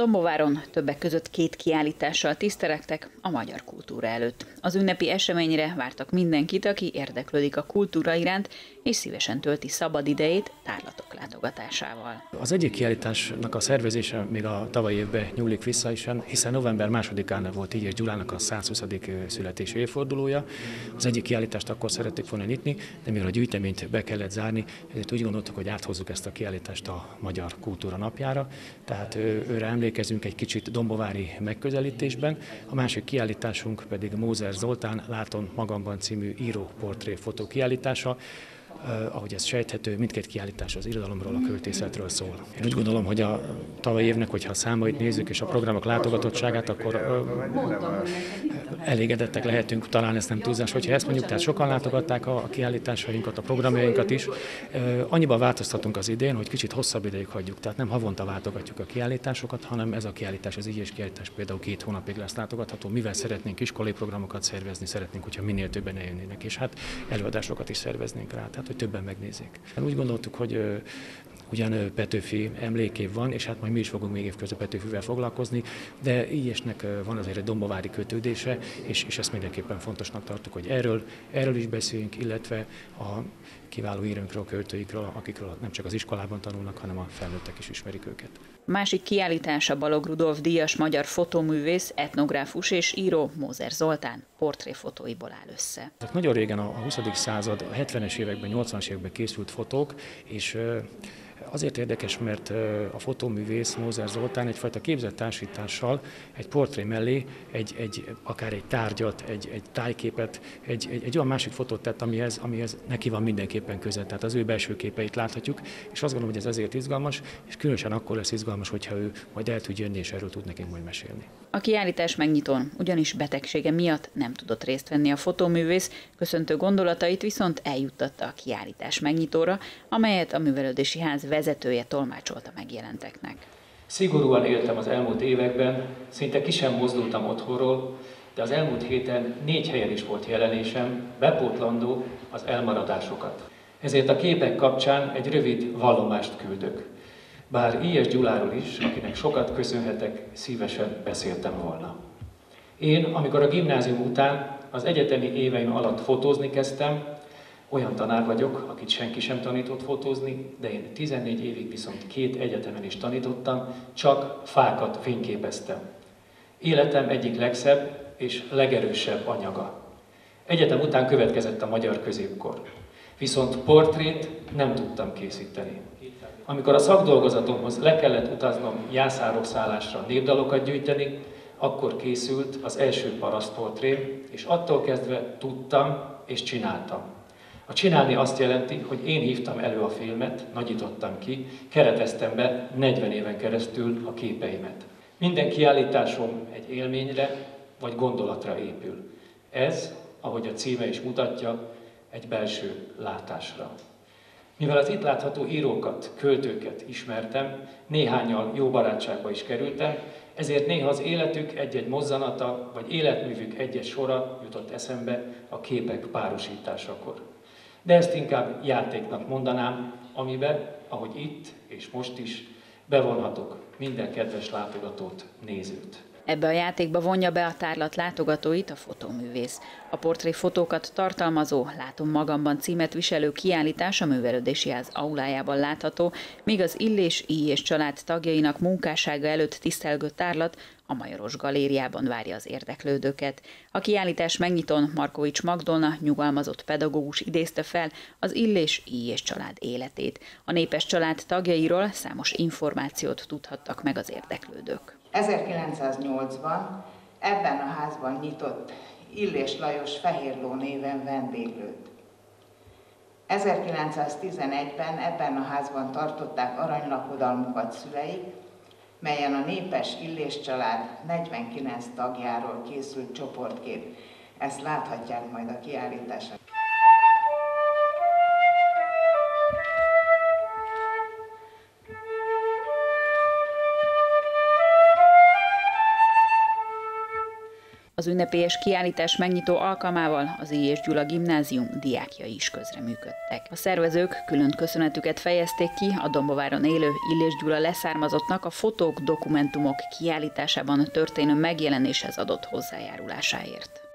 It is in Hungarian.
Dombováron többek között két kiállítással tisztelektek a magyar kultúra előtt. Az ünnepi eseményre vártak mindenkit, aki érdeklődik a kultúra iránt, és szívesen tölti szabad idejét tárlatok látogatásával. Az egyik kiállításnak a szervezése még a tavalyi évben nyúlik vissza, hiszen november másodikán volt így Gyulának a 120. születési évfordulója. Az egyik kiállítást akkor szerették volna nyitni, de mivel a gyűjteményt be kellett zárni, ezért úgy gondoltuk, hogy áthozzuk ezt a kiállítást a Magyar Kultúra napjára. Tehát őre emlékezünk egy kicsit dombovári megközelítésben. A másik kiállításunk pedig Mózer Zoltán Láton magamban című író portré fotó kiállítása, ahogy ez sejthető, mindkét kiállítás az irodalomról, a költészetről szól. Én úgy gondolom, hogy a tavalyi évnek, hogyha a számait nézzük és a programok látogatottságát, akkor uh, elégedettek lehetünk, talán ez nem túlzás, hogyha ezt mondjuk, tehát sokan látogatták a, kiállításainkat, a programjainkat is. Annyiban változtatunk az idén, hogy kicsit hosszabb ideig hagyjuk, tehát nem havonta látogatjuk a kiállításokat, hanem ez a kiállítás, az így és kiállítás például két hónapig lesz látogatható, mivel szeretnénk iskolai programokat szervezni, szeretnénk, hogyha minél többen eljönnének, és hát előadásokat is szerveznénk rá. Tehát hogy többen megnézik. Úgy gondoltuk, hogy ugyan Petőfi emlékév van, és hát majd mi is fogunk még évközben Petőfivel foglalkozni, de Íjesnek van azért egy dombovári kötődése, és, és ezt mindenképpen fontosnak tartok, hogy erről, erről is beszéljünk, illetve a kiváló írónkról, költőikről, akikről nem csak az iskolában tanulnak, hanem a felnőttek is ismerik őket. Másik kiállítása Balog Rudolf díjas magyar fotóművész, etnográfus és író Mózer Zoltán portréfotóiból áll össze. Nagyon régen a 20. század, a 70-es években, 80-as években készült fotók, és Azért érdekes, mert a fotóművész Mózer Zoltán egyfajta képzett társítással egy portré mellé egy, egy, akár egy tárgyat, egy, egy tájképet, egy, egy, egy olyan másik fotót tett, amihez, amihez neki van mindenképpen köze, tehát az ő belső képeit láthatjuk, és azt gondolom, hogy ez ezért izgalmas, és különösen akkor lesz izgalmas, hogyha ő majd el tud jönni, és erről tud nekünk majd mesélni. A kiállítás megnyitón, ugyanis betegsége miatt nem tudott részt venni a fotóművész, köszöntő gondolatait viszont eljuttatta a kiállítás megnyitóra, amelyet a művelődési ház vezetője tolmácsolta megjelenteknek. Szigorúan éltem az elmúlt években, szinte ki sem mozdultam otthonról, de az elmúlt héten négy helyen is volt jelenésem, bepótlandó az elmaradásokat. Ezért a képek kapcsán egy rövid vallomást küldök. Bár Ilyes Gyuláról is, akinek sokat köszönhetek, szívesen beszéltem volna. Én, amikor a gimnázium után az egyetemi éveim alatt fotózni kezdtem, olyan tanár vagyok, akit senki sem tanított fotózni, de én 14 évig viszont két egyetemen is tanítottam, csak fákat fényképeztem. Életem egyik legszebb és legerősebb anyaga. Egyetem után következett a magyar középkor. Viszont portrét nem tudtam készíteni. Amikor a szakdolgozatomhoz le kellett utaznom jászárok szállásra népdalokat gyűjteni, akkor készült az első parasztportrém, és attól kezdve tudtam és csináltam. A csinálni azt jelenti, hogy én hívtam elő a filmet, nagyítottam ki, kereteztem be 40 éven keresztül a képeimet. Minden kiállításom egy élményre vagy gondolatra épül. Ez, ahogy a címe is mutatja, egy belső látásra. Mivel az itt látható írókat, költőket ismertem, néhányal jó barátságba is kerültem, ezért néha az életük egy-egy mozzanata, vagy életművük egy-egy sora jutott eszembe a képek párosításakor. De ezt inkább játéknak mondanám, amiben, ahogy itt és most is, bevonhatok minden kedves látogatót, nézőt. Ebbe a játékba vonja be a tárlat látogatóit a fotóművész. A portréfotókat tartalmazó Látom magamban címet viselő kiállítás a Művelődési Ház aulájában látható, míg az Illés I és család tagjainak munkássága előtt tisztelgő tárlat a Majoros Galériában várja az érdeklődőket. A kiállítás megnyitón Markovics Magdolna nyugalmazott pedagógus idézte fel az Illés I és család életét. A népes család tagjairól számos információt tudhattak meg az érdeklődők. 1908-ban ebben a házban nyitott Illés Lajos Fehérló néven vendéglőt. 1911-ben ebben a házban tartották aranylakodalmukat szüleik, melyen a népes Illés család 49 tagjáról készült csoportkép. Ezt láthatják majd a kiállításon. Az ünnepélyes kiállítás megnyitó alkalmával az I. Gyula gimnázium diákjai is közreműködtek. A szervezők külön köszönetüket fejezték ki a Dombováron élő Illés Gyula leszármazottnak a fotók, dokumentumok kiállításában történő megjelenéshez adott hozzájárulásáért.